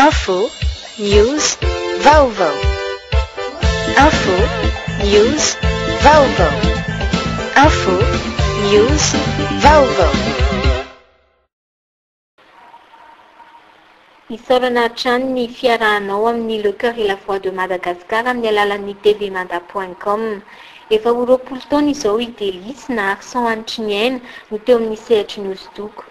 Info, news, vaovao. Info, news, vaovao. Info, news, vaovao. Isaorana hatrany ny fiarahanao amin'ny Le Coeur et la Voix de Madagascar amin'ny alalan'ny tvmada point com. Efa ho roapolo taona izao i Delice, nahary sans hanitry ny aina, no teo amin'ny sehatry ny hosodoko.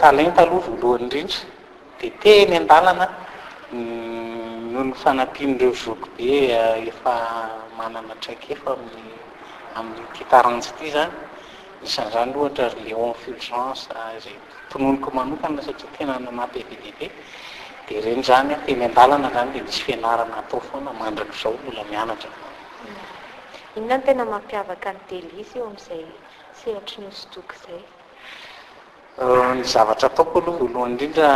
Talenta aloha voalohany indrindra, dia teny an-dalana noho ny fanampian'ireo zokibe efa manana traikefa amin'ity taranja ity izany, isan'izany ohatra ry Léon Fulgence izay tononiko manokana satria tena nanampy be dia be, dia ireny izany teny an-dalana izany dia misy fianarana atao foana mandrak'izao mbola mianatra. Inona no tena mampiavaka an'i Delys eo amin'izay sehatry ny hosodoko izay. Ny zavatra ataoko aloha voalohany indrindra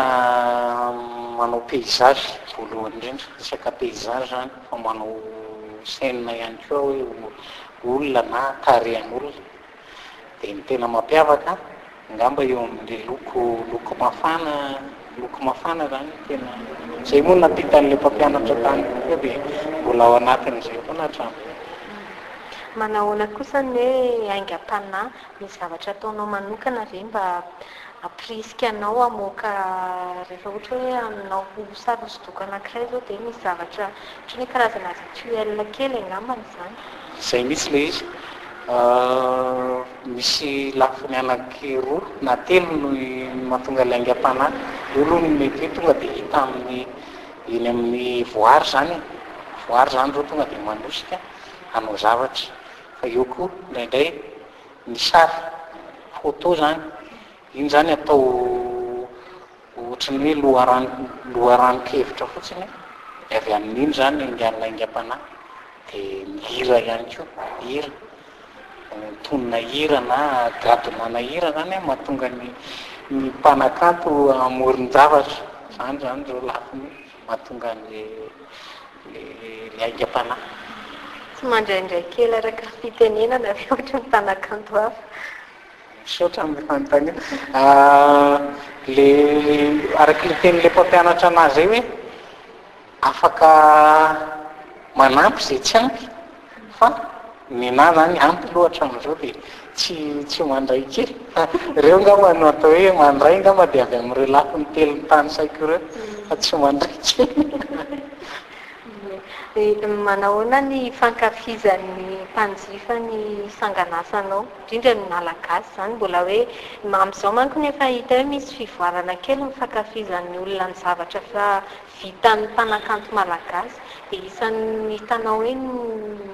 manao paysage voalohany indrindra, resaka paysage izany fa manao scène ihany koa aho hoe olona na tarehin'olona. Dia ny tena mampiavaka angamba eo amin'ny loko, loko mafana. Loko mafana zany tena zay moa nampitan'ilay mpampianatra tany kokoa dia mbola ao anatin'izay koa na hatramin'izay. Manahoana kosa ny hoe aingam-panahy? Misy zavatra ataonao manokana ve mba hampirisika anao hamoaka rehefa ohatra hoe aminao ho sary hosodoko anankiray zao dia misy zavatra ohatran'ny hoe karazana rituel kely angambany izany? Izay mihitsy ilay izy. Misy lafiny anaky roa na telo noho ny mahatonga ilay aingam-panahy. Eo aloha ny mety hoe tonga dia hita amin'ny eny amin'ny voary izany e, voary izany ireo tonga dia manosika hanao zavatra. Fa eo koa indraindray ny sary, photo izany, iny izany atao. Ohatry ny hoe loharano loharanon-kevitra fotsiny dia avy amin'iny izany ny aingan'ny laingam-panahy dia ny hira ihany koa, hira, tonona hira na gadonana hira izany an, mahatonga ny ny mpanakanto hamoron-javatra, izany izany izao lafiny mahatonga an'ilay ilay aingam-panahy. Tsy mandraindray kely araka ny fitenenana ve ohatry ny mpanakanto hafa? Misaotra amin'ny fanontaniana. Le araka le tenin'le mpampianatra anahy zay hoe afaka manampy ze tsy ampy fa ny anahy zany ampy loha hatramin'izao de tsy tsy mandray kely fa reo angamba no atao hoe mandray angamba de avy amin'ireo lafiny telo notanisaiko ireo fa tsy mandray kely. De manahoana ny fankafizan'ny mpanjifa ny sanganasanao? indrindra ny Malagasy izany mbola hoe mamy izao manko ny efa hita hoe misy fivoarana kely ny fankafizan'ny olona ny zavatra efa vitan'ny mpanakanto Malagasy dia isan'ny hitanao hoe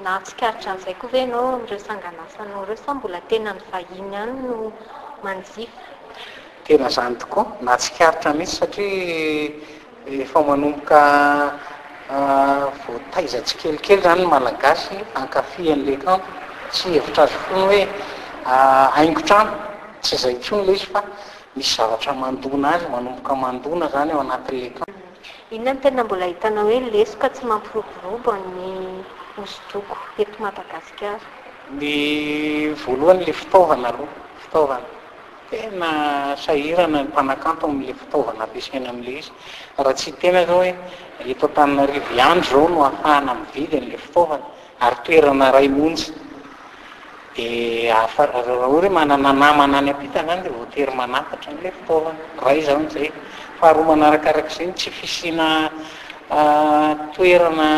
nahatsikaritra an'izay koa ve ianao amin'ireo sanganasanao ireo sa mbola tena ny vahiny ihany no manjifa? Tena izany tokoa, nahatsikaritra mihitsy satria Efa manomboka voataiza tsikelikely izany ny Malagasy hankafy an'ilay kanto. Tsy hevitra azy foana hoe haingon-trano, tsy izay intsony ilay izy fa misy zavatra mandona azy, manomboka mandona izany ao anatin'ilay kanto. Inona no tena mbola ahitana hoe lesoka tsy mampiroborobo an'ny hosodoko eto Madagasikara? Ny voalohany ilay fitaovana aloha, fitaovana. Tena sahirana ny mpanakanto amin'ilay fitaovana ampiasaina amin'ilay izy. Raha tsy tena izao hoe eto Antananarivo ihany izao no ahafahana mividy an'ilay fitaovana ary toerana iray monja dia afa, raha ohatra hoe manana namana any am-pitany izany dia voatery manafatra an'ilay fitaovana. Iray izany izay. Faharoa manarakarak'izay ny tsy fisiana toerana.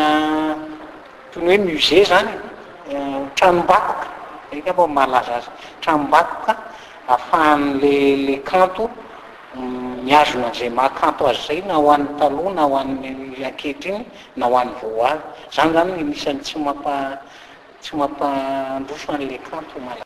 toy ny hoe musée zany e, tranombakoka, zay angamba no mahalaza azy, tranombakoka ahafahan'le kanto mihazona an'izay maha kanto azy izay na ho an'ny taloha na ho an'ny ankehitriny na ho an'ny vao ho avy. Izany zany no anisan'ny tsy tsy mampandroso an'ilay kanto malagasy.